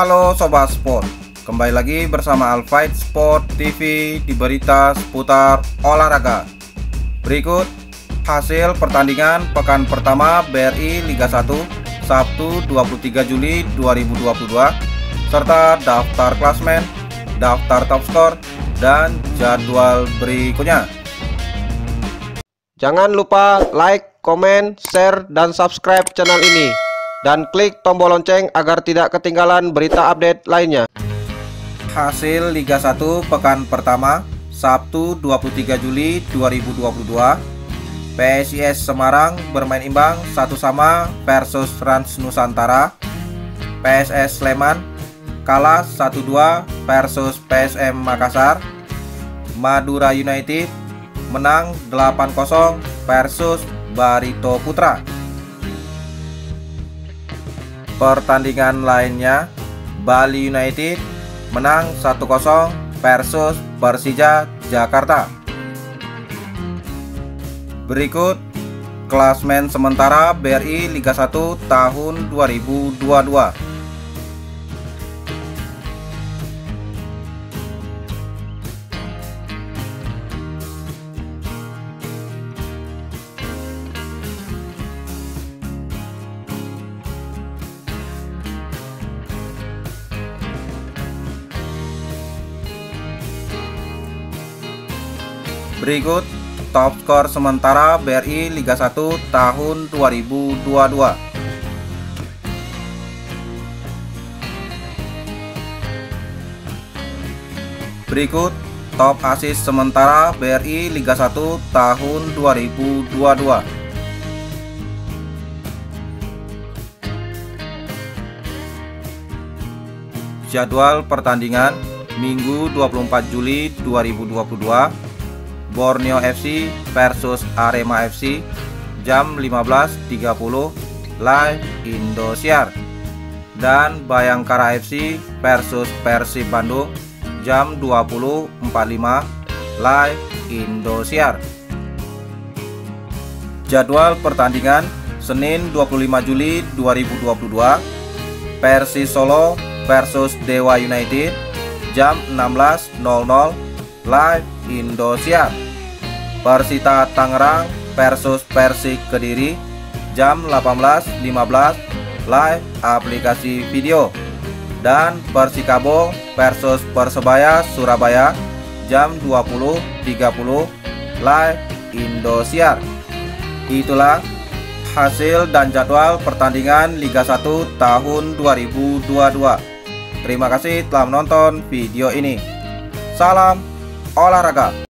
Halo Sobat Sport Kembali lagi bersama Alfight Sport TV di berita seputar olahraga Berikut hasil pertandingan pekan pertama BRI Liga 1 Sabtu 23 Juli 2022 serta daftar klasmen, daftar top skor, dan jadwal berikutnya. Jangan lupa like, komen, share, dan subscribe channel ini. Dan klik tombol lonceng agar tidak ketinggalan berita update lainnya. Hasil Liga 1 pekan pertama Sabtu 23 Juli 2022 PSIS Semarang bermain imbang satu sama versus Trans Nusantara PSS Sleman kalah 1-2 versus PSM Makassar. Madura United menang 8-0 versus Barito Putra. Pertandingan lainnya, Bali United menang 1-0 versus Persija Jakarta. Berikut klasmen sementara BRI Liga 1 tahun 2022. Berikut top skor sementara BRI Liga 1 tahun 2022. Berikut top assist sementara BRI Liga 1 tahun 2022. Jadwal pertandingan Minggu 24 Juli 2022 Borneo FC versus Arema FC jam 15.30 live Indosiar. Dan Bayangkara FC versus Persib Bandung jam 20.45 live Indosiar. Jadwal pertandingan Senin 25 Juli 2022 Persis Solo versus Dewa United jam 16.00 live Indosiar. Persita Tangerang versus Persik Kediri jam 18.15 live aplikasi video. Dan Persikabo versus Persebaya Surabaya jam 20.30 live Indosiar. Itulah hasil dan jadwal pertandingan Liga 1 tahun 2022 terima kasih telah menonton video ini. Salam olahraga